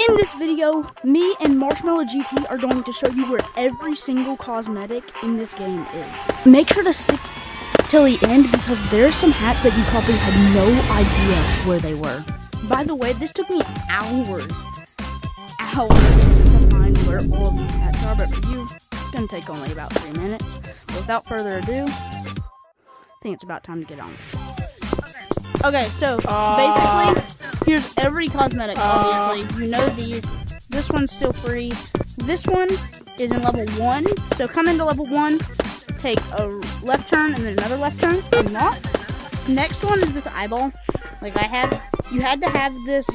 In this video, me and Marshmallow GT are going to show you where every single cosmetic in this game is. Make sure to stick till the end because there's some hats that you probably had no idea where they were. By the way, this took me hours, hours to find where all of these hats are, but for you, it's gonna take only about three minutes. Without further ado, I think it's about time to get on. Okay, so Uh, basically, here's every cosmetic. Oh. Obviously, you know these. This one's still free. This one is in level one. So come into level one, take a left turn and then another left turn. Unlock. Next one is this eyeball. Like I have, you had to have this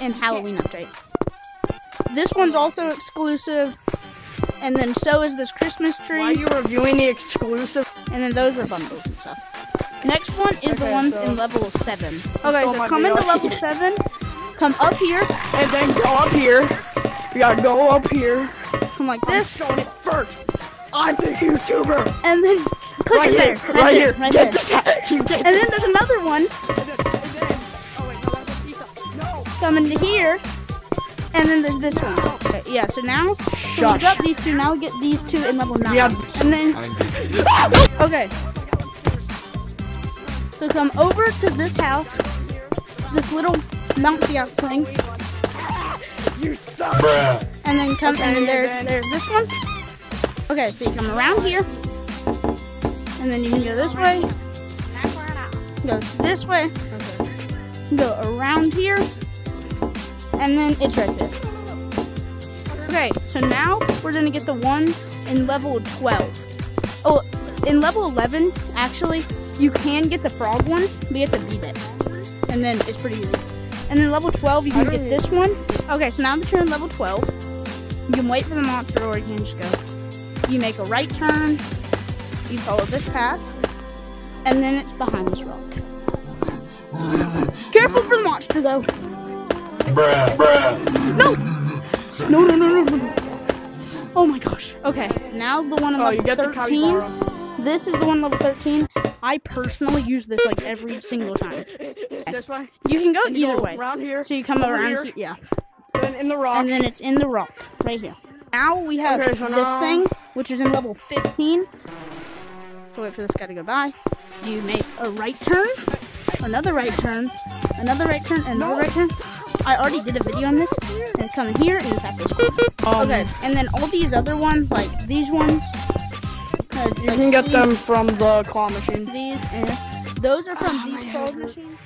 in Halloween update. This one's also exclusive, and then so is this Christmas tree. Why are you reviewing the exclusive? And then those are bundles and stuff. Next one is the ones so- in level seven. Okay, so my come into God. level seven, come up here, And then go up here. We gotta go up here. come like I'm this, showing it first. I'm the YouTuber. and then click right it here. there, right, right there, here. right Get there. the cat. Get And then there's another one and then, and then, oh wait, no, that's a pizza. No. coming to here, and then there's this one. Okay, yeah, so now so we Shush. got these two. Now we get these two in level nine, Yeah. and then ah! okay. So come over to this house, this little bouncy house thing. You suck. And then come and then there, there's this one. Okay, so you come around here, and then you can go this way, go this way, go around here, and then it's right there. Okay, so now we're gonna get the ones in level 12. Oh, in level 11, actually, you can get the frog one, but you have to beat it. And then it's pretty easy. And then level 12, you can get this one. Okay, so now that you're in level 12, you can wait for the monster or you can just go. You make a right turn, you follow this path, and then it's behind this rock. Careful for the monster though. Bruh, bruh. No, no, no, no, no, no. Oh my gosh. Okay, now the one in Oh, level you get 13. capybara. This is the one level 13. I personally use this like every single time. This way. You can go you either go way. Around here. So you come over around here, yeah. Then in the rock. And then it's in the rock, right here. Now we have Okay, so this now- thing, which is in level 15. So wait for this guy to go by. You make a right turn, another right turn, another right turn, and another No. right turn. I already did a video on this, and it's coming here, and it's at this. Um, Okay, and then all these other ones, like these ones, uh, You like can get these, them from the claw machine. These and those are from Oh, these claw machines.